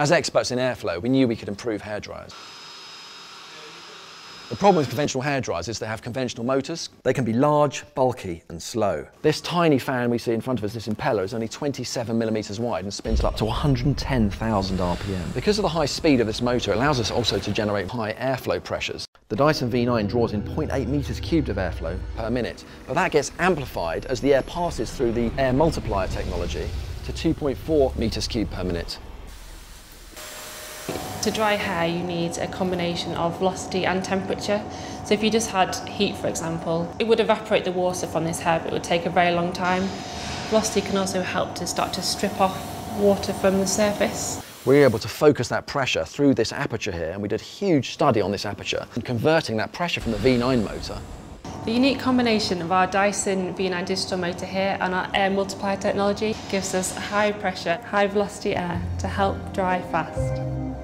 As experts in airflow, we knew we could improve hairdryers. The problem with conventional hairdryers is they have conventional motors. They can be large, bulky and slow. This tiny fan we see in front of us, this impeller, is only 27 millimetres wide and spins up to 110,000 RPM. Because of the high speed of this motor, it allows us also to generate high airflow pressures. The Dyson V9 draws in 0.8 metres cubed of airflow per minute, but that gets amplified as the air passes through the air multiplier technology to 2.4 metres cubed per minute. To dry hair, you need a combination of velocity and temperature. So if you just had heat, for example, it would evaporate the water from this hair, but it would take a very long time. Velocity can also help to start to strip off water from the surface. We were able to focus that pressure through this aperture here, and we did a huge study on this aperture and converting that pressure from the V9 motor the unique combination of our Dyson V9 digital motor here and our air multiplier technology gives us high pressure, high velocity air to help dry fast.